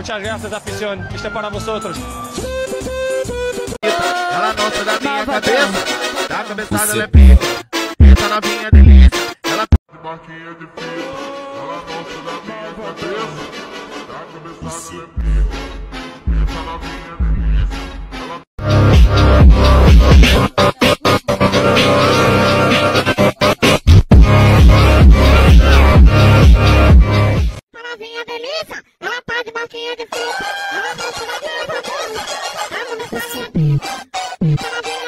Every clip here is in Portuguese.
Muchas gracias, afición. Isto é para vosotros. Ela não sai da minha cabeça, da cabeçada ela é pica. Essa novinha delícia, ela tá marquinha de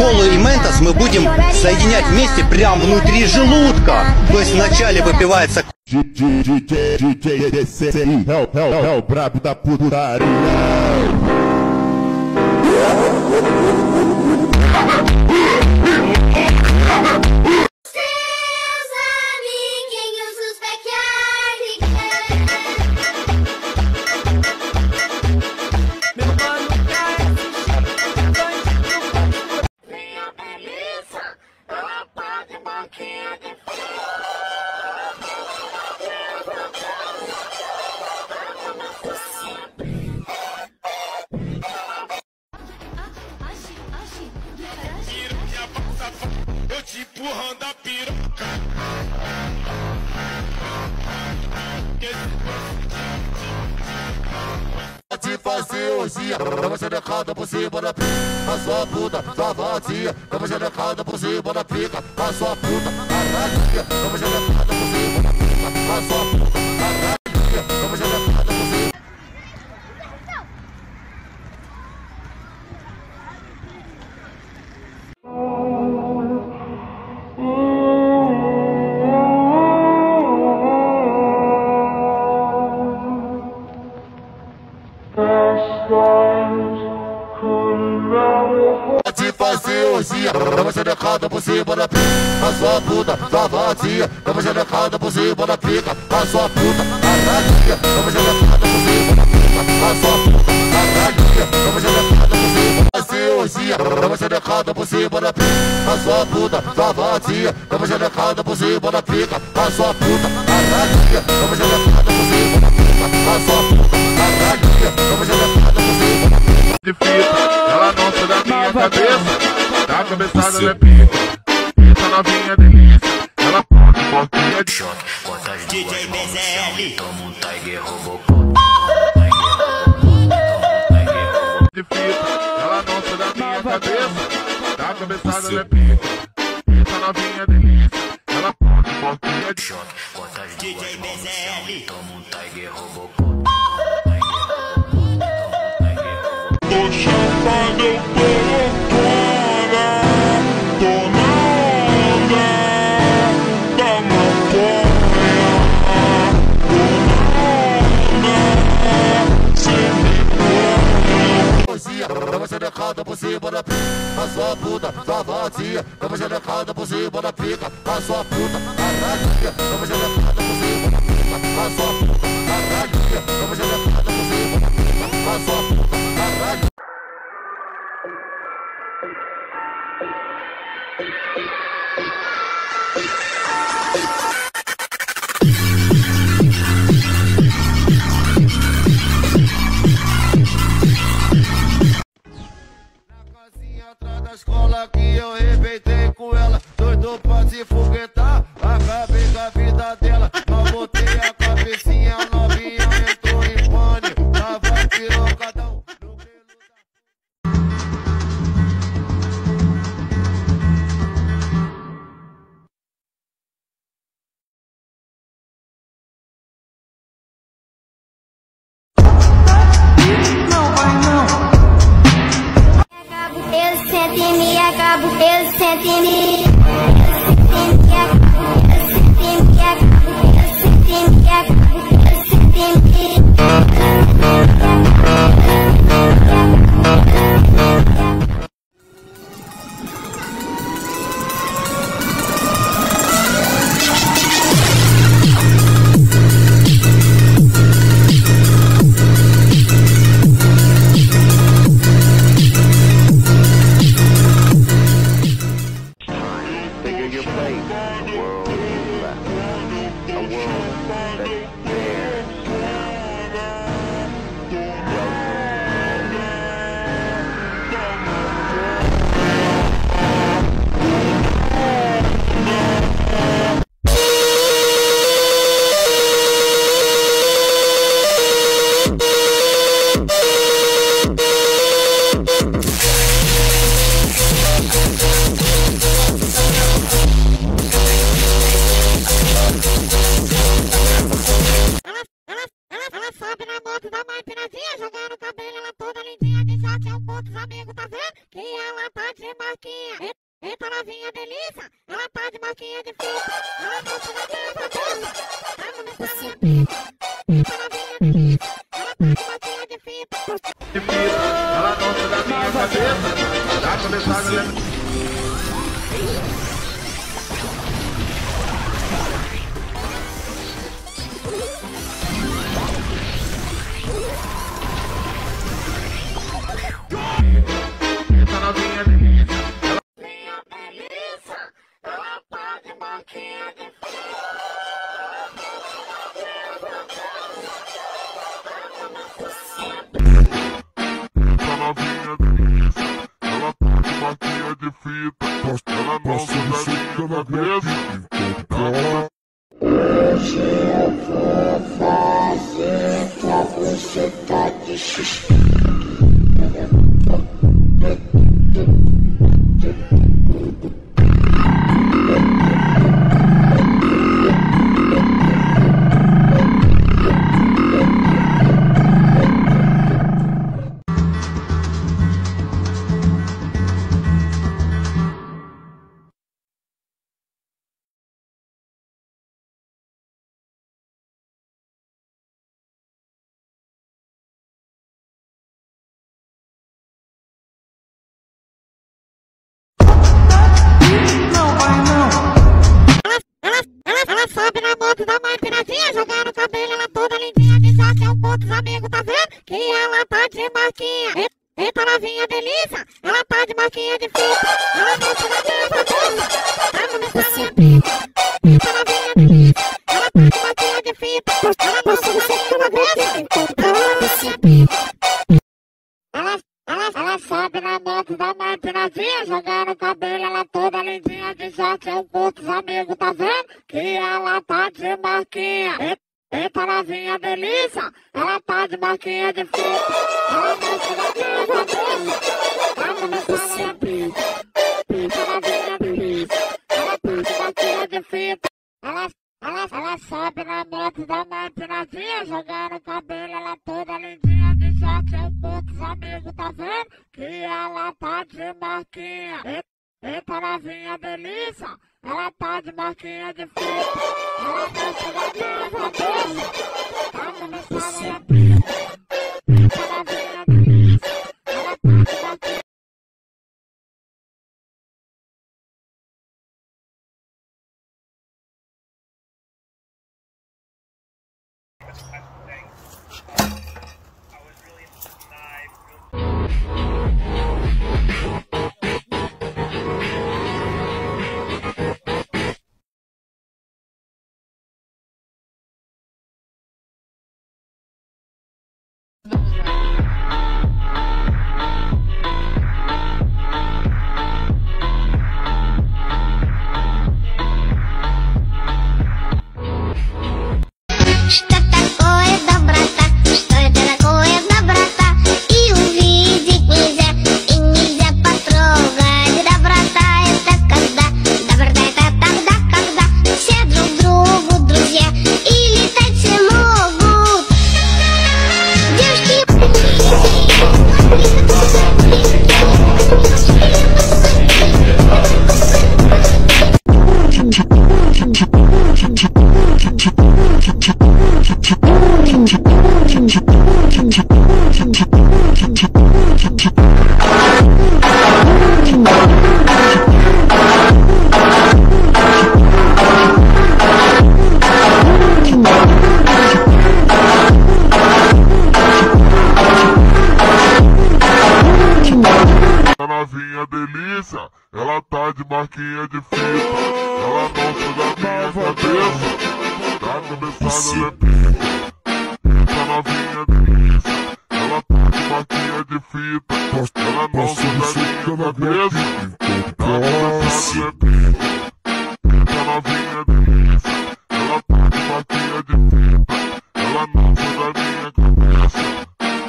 колу и ментос мы будем соединять вместе прямо внутри желудка. То есть вначале выпивается hoje, dá xerecada por cima da pica, a sua puta, sua vadia, dá uma xerecada por cima da pica, a sua puta, caralho, dá uma xerecada por cima da pica, a sua puta, cima da pica A sua puta, sua vadia Dá uma xerecada por cima da pica A sua puta, caralho Dá uma xerecada por cima da pica A sua puta, caralho Dá uma xerecada por cima hoje Dá uma xerecada por cima da pica A sua puta, sua vadia Dá uma xerecada por cima da pica A sua puta, caralho Dá uma xerecada por cima da pica A sua puta, caralho Dá uma xerecada por cima da pica. De fita, ela não sai da minha cabeça, da cabeçada ela é pica. Essa novinha delícia, ela pode boquinha de choque. DJ BZL. Toma um Tiger Robocop. de fita, ela não sai da minha cabeça, da cabeçada ela é pica. Essa novinha delícia, ela pode boquinha de choque. DJ BZL. Toma um Tiger Robocop. Tô chapado, cima da pica A sua puta, sua vadia Dá uma xerecada por cima da pica A sua puta, caralho Dá uma xerecada por cima da pica A sua puta, caralho Dá uma xerecada por cima da pica A sua puta, caralho casinha Eu senti me, eu acabo, eu sempre acabo, eu sempre acabo, eu 姉さん。marquinha. E, e para vinha ela tá de marquinha de fita. Ela mexe na minha cabeça, ela não me sabe a pica. fita. Ela, ela, ela sobe na moto da matinazinha, jogando o cabelo, ela toda lindinha de short. é curto amigos, tá vendo? Que ela tá de marquinha. Eita novinha delícia, ela tá de marquinha de fita. Ela tá chegando na cabeça, tá começando a pista. Eita novinha that's, I, sento Ela não sai da minha cabeça. Tá começando ela é preta. Essa novinha delícia. Ela tá de marquinha de fita. Ela sai da minha cabeça. Tá começando ela é preta. Essa novinha delícia. Ela tá de marquinha de fita. Ela sai da minha cabeça.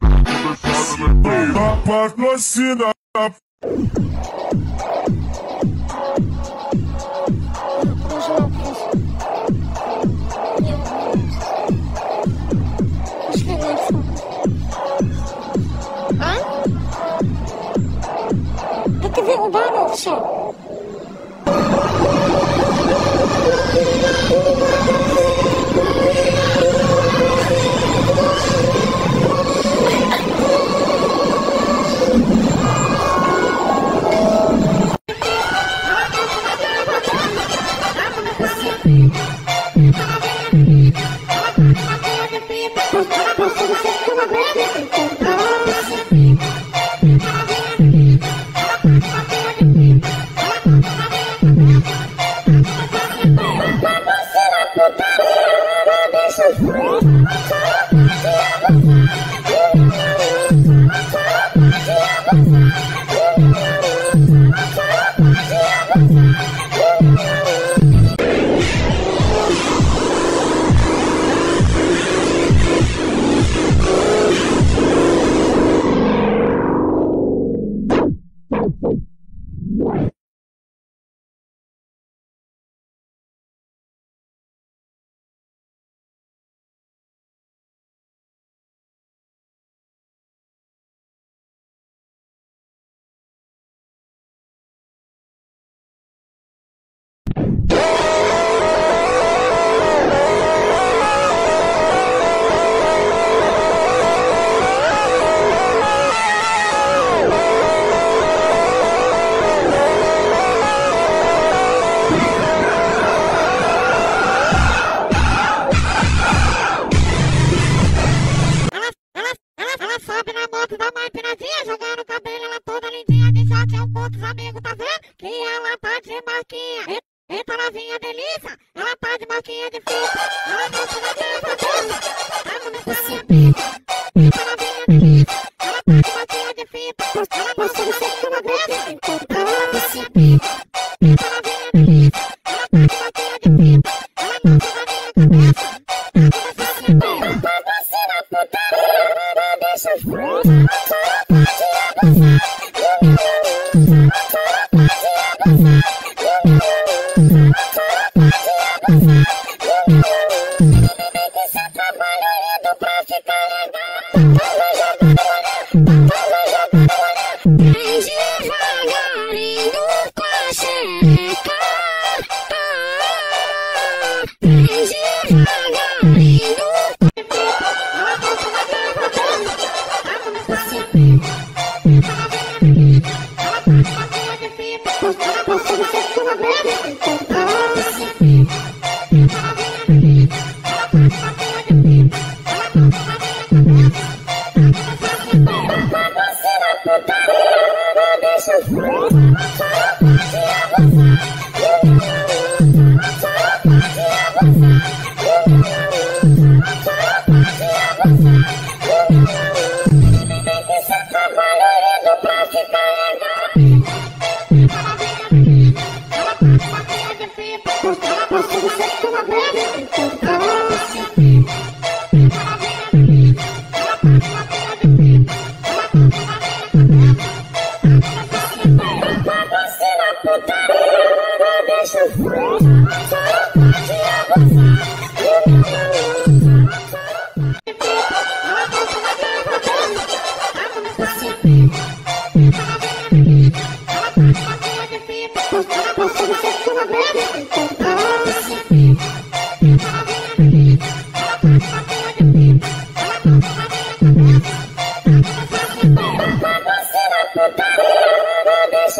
Tá começando ela é preta. Patrocina. O barulho, Devagarinho Você não consegue uma sua mãe.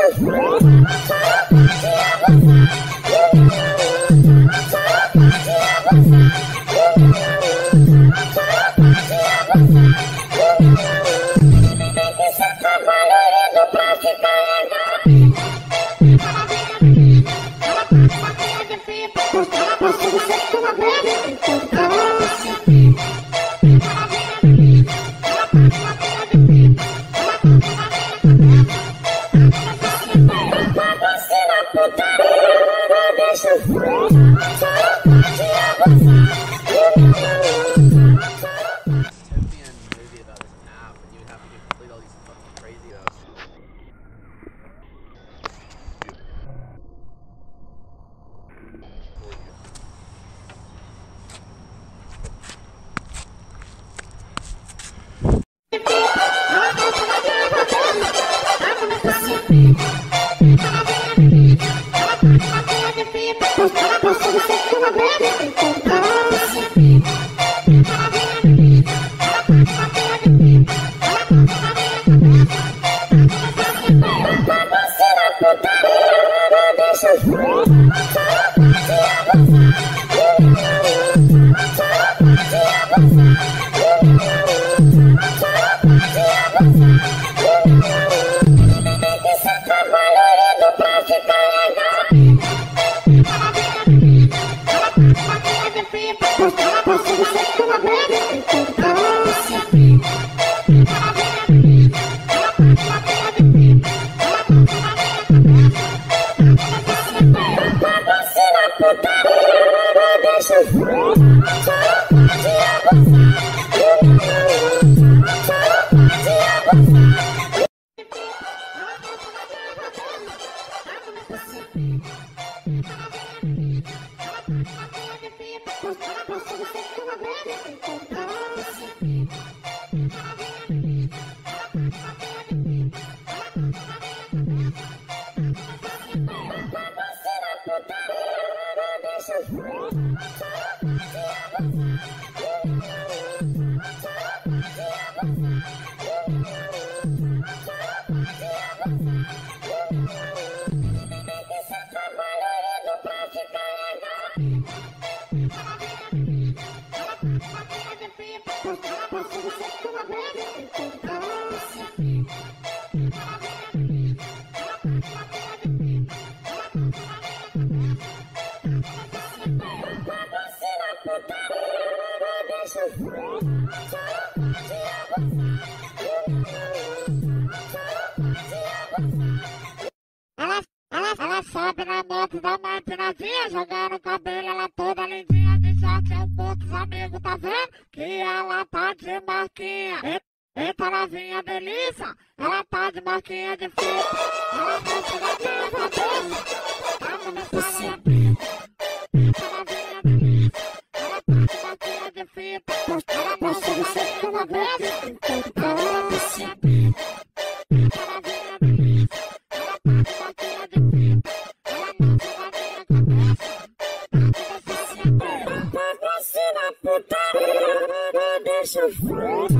Yes. Come on. Ela, ela, sobe na moto da martinadinha, jogando o cabelo, ela toda lindinha, de short, é um poucos amigos, tá vendo? Que ela tá de marquinha. Eita novinha delícia, ela tá de marquinha de fita. Ela mexe na minha cabeça, tá no salão preta. Eita novinha delícia, ela tá de marquinha de fita. Ela mexe na minha cabeça, tá no salão preta. Joseph.